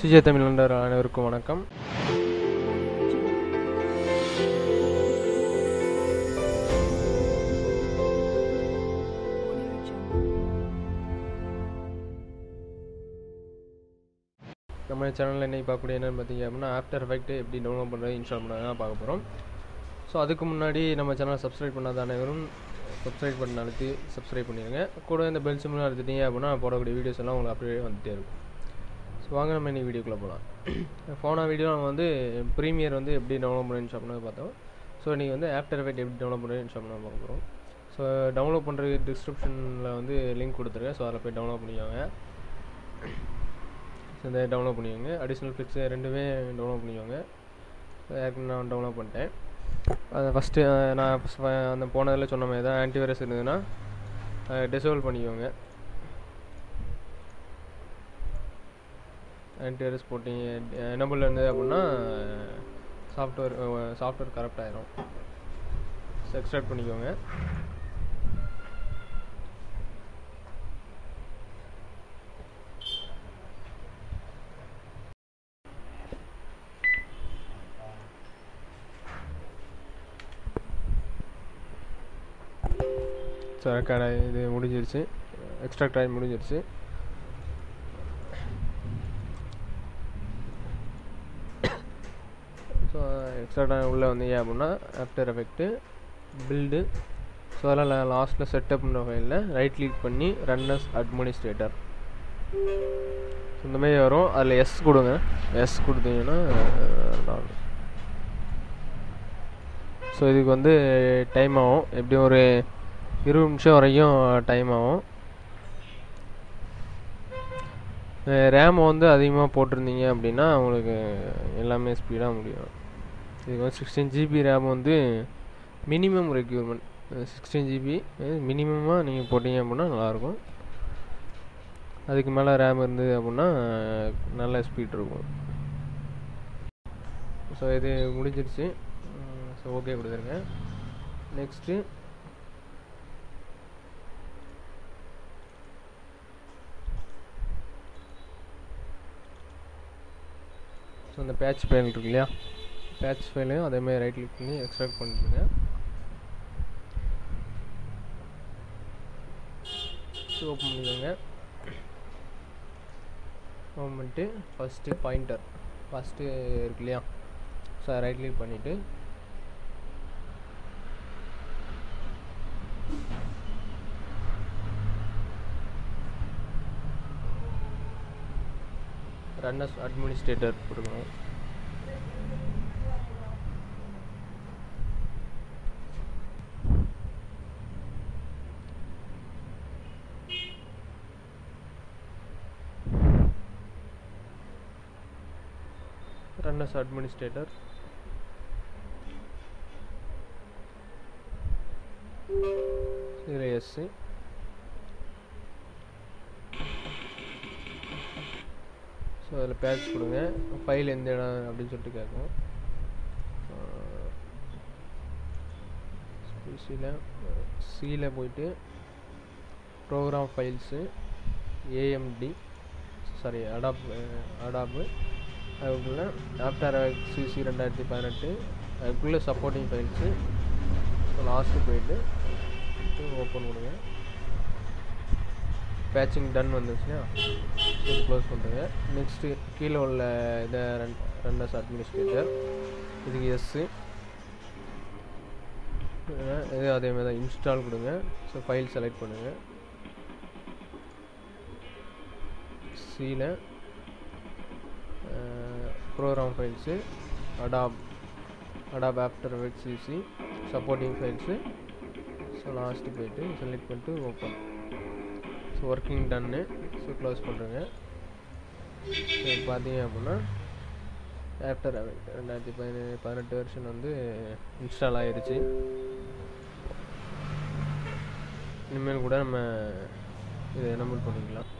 CJ Tamil நண்பர் அனைவருக்கும் வணக்கம். நம்ம சேனலில் இன்னைக்கு பார்க்கக்கூடிய என்னென்னு பார்த்தீங்க அப்படின்னா ஆஃப்டர் எஃபெக்ட் எப்படி டவுன்லோட் பண்ணுறது இன்ஸ்டால் பண்ணுறது பார்க்க போகிறோம் ஸோ அதுக்கு முன்னாடி நம்ம சேனலை சப்ஸ்கிரைப் பண்ணாத அனைவரும் சப்ஸ்கிரைப் பண்ண அழுத்தி சப்ஸ்கிரைப் பண்ணிடுங்க கூட இந்த பெல் சிம்லாம் எடுத்துட்டீங்க அப்படின்னா போடக்கூடிய வீடியோஸ் எல்லாம் உங்களுக்கு அப்படியே வந்துகிட்டே இருக்கும். வாங்க நம்ம இன்றைக்கி வீடியோக்குள்ளே போகலாம் போன வீடியோ நம்ம வந்து ப்ரீமியர் வந்து எப்படி டவுன்லோட் பண்ணுன்னு இன்ஸ்டால் பார்த்தோம். ஸோ இன்றைக்கி வந்து ஆஃப்டர் எஃபெக்ட் எப்படி டவுன்லோட் பண்ணி இன்ஸ்டால் பார்க்க போகிறோம் ஸோ டவுன்லோட் பண்ணுறது டிஸ்கிரிப்ஷனில் வந்து லிங்க் கொடுத்துருக்கேன். ஸோ அதில் போய் டவுன்லோட் பண்ணிக்கோங்க. ஸோ இந்த டவுன்லோட் பண்ணிக்கோங்க. அடிஷ்னல் ஃபிக்ஸ் ரெண்டுமே டவுன்லோட் பண்ணிக்கோங்க. ஏற்கனவே நான் டவுன்லோட் பண்ணிட்டேன். அதை ஃபஸ்ட்டு நான் அந்த போனதில் சொன்ன மாதிரி தான் ஆன்டிவைரஸ் இருந்ததுன்னா டிசேபிள் பண்ணிக்கோங்க. ஆன்டிவைரஸ் போட்டிங்க எனபிள் இருந்தது அப்படின்னா சாஃப்ட்வேர் சாஃப்ட்வேர் கரெக்ட் ஆயிரும். எக்ஸ்ட்ராக்ட் பண்ணிக்கோங்க. சார் ரெக்கார்ட் இது முடிஞ்சிருச்சு. எக்ஸ்ட்ராக்ட் ஆகி முடிஞ்சிருச்சு ஸோ எக்ஸ்ட்ராக்ட் உள்ளே வந்தீங்க அப்படின்னா ஆஃப்டர் எஃபெக்ட்டு பில்டு ஸோ அதெல்லாம் லாஸ்ட்டில் செட்டப்ன்ற ஃபைலில் ரைட் கிளிக் பண்ணி ரன்னஸ் அட்மினிஸ்ட்ரேட்டர் இந்த மாதிரி வரும். அதில் எஸ் கொடுங்க. எஸ் கொடுத்தீங்கன்னா ஸோ இதுக்கு வந்து டைம் ஆகும். எப்படியும் ஒரு இருபது நிமிஷம் வரைக்கும் டைம் ஆகும். ரேம் வந்து அதிகமாக போட்டிருந்தீங்க அப்படின்னா உங்களுக்கு எல்லாமே ஸ்பீடாக முடியும். இதுக்கு வந்து சிக்ஸ்டீன் ஜிபி ரேம் வந்து மினிமம் ரெக்யூர்மெண்ட் சிக்ஸ்டீன் ஜிபி மினிமமாக நீங்கள் போட்டிங்க அப்படின்னா நல்லாயிருக்கும். அதுக்கு மேலே ரேம் இருந்தது அப்படின்னா நல்ல ஸ்பீட் இருக்கும். ஸோ இது முடிஞ்சிருச்சு. ஸோ ஓகே கொடுத்துருங்க. நெக்ஸ்ட்டு ஸோ அந்த பேட்ச் பேன் இருக்கு இல்லையா? பேட்ச் ஃபைலையும் அதேமாதிரி ரைட் கிளிக் பண்ணி எக்ஸ்ட்ராக்ட் பண்ணிடுங்க. ஓப்பன் பண்ணிக்கோங்க. ஓப்பன் பண்ணிட்டு ஃபஸ்ட்டு பாயிண்டர் ஃபஸ்ட்டு இருக்கு இல்லையா? ஸோ ரைட் கிளிக் பண்ணிவிட்டு ரன்னஸ் அட்மினிஸ்ட்ரேட்டர் கொடுக்கணும். ரன்னஸ் அட்மினிஸ்ட்ரேட்டர் இதில் எஸ்ஸு ஸோ அதில் பேட்ச் கொடுங்க. ஃபைல் எந்த இடம் அப்படின்னு சொல்லிட்டு கேட்கும். சியில் சியில் போயிட்டு program files AMD sorry Adobe Adobe அதுக்குள்ளே ஆஃப்டர் சிசி ரெண்டாயிரத்தி பதினெட்டு அதுக்குள்ளே சப்போர்ட்டிங் ஃபைல்ஸு ஸோ லாஸ்ட்டு போயிட்டு ஓப்பன் கொடுங்க பேட்சிங் டன் வந்துச்சுன்னா இது க்ளோஸ் பண்ணுறேங்க நெக்ஸ்ட்டு கீழே உள்ள இதை ரன் ரன்னஸ் அட்மினிஸ்ட்ரேட்டர் இதுக்கு எஸ்ஸு இது அதே மாதிரி தான். இன்ஸ்டால் கொடுங்க. ஸோ ஃபைல் செலக்ட் பண்ணுங்கள் சியில் program files Adobe Adobe after வெட் CC supporting files so last போயிட்டு செலக்ட் பண்ணிட்டு open so working done so close பண்ணுறேங்க ஸோ பார்த்தீங்க அப்படின்னா ஆஃப்டர் ரெண்டாயிரத்தி பதினேழு பதினெட்டு வருஷன் வந்து இன்ஸ்டால் ஆகிருச்சு இனிமேல் கூட நம்ம இதை எனபிள் பண்ணிக்கலாம்.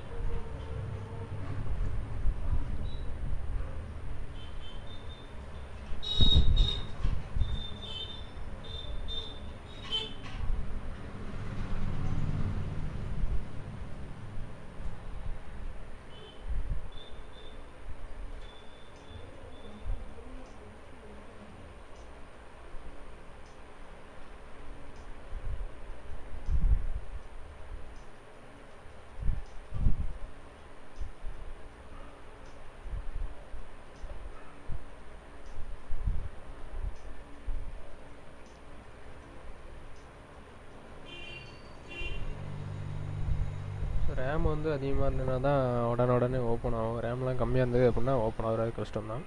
ரேம் வந்து அதிகமாக இருந்ததுனா தான் உடனே உடனே ஓப்பன் ஆகும். ரேம்லாம் கம்மியாக இருந்தது அப்படின்னா ஓப்பன் ஆகிறது கஷ்டம் தான்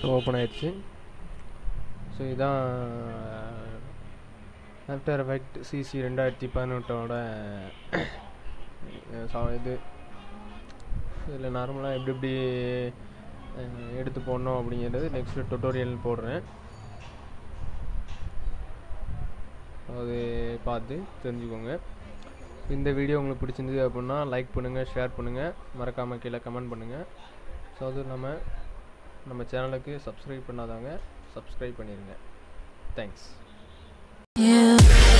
ஸோ ஓப்பன் ஆயிடுச்சு. ஸோ இதான் uh, ஆஃப்டர் எஃபெக்ட் சிசி ரெண்டாயிரத்தி பதினெட்டோட uh, இது. இதில் நார்மலாக எப்படி எப்படி uh, எடுத்து போடணும் அப்படிங்கிறது நெக்ஸ்ட் டுட்டோரியல் போடுறேன். அது பார்த்து தெரிஞ்சுக்கோங்க. இந்த வீடியோ உங்களுக்கு பிடிச்சிருந்தது அப்படின்னா லைக் பண்ணுங்கள் ஷேர் பண்ணுங்கள் மறக்காமல் கீழே கமெண்ட் பண்ணுங்கள் ஸோ அதுவும் இல்லாமல் நம்ம சேனலுக்கு சப்ஸ்கிரைப் பண்ணாதவங்க சப்ஸ்கிரைப் பண்ணிடுங்க தேங்க்ஸ் Yeah.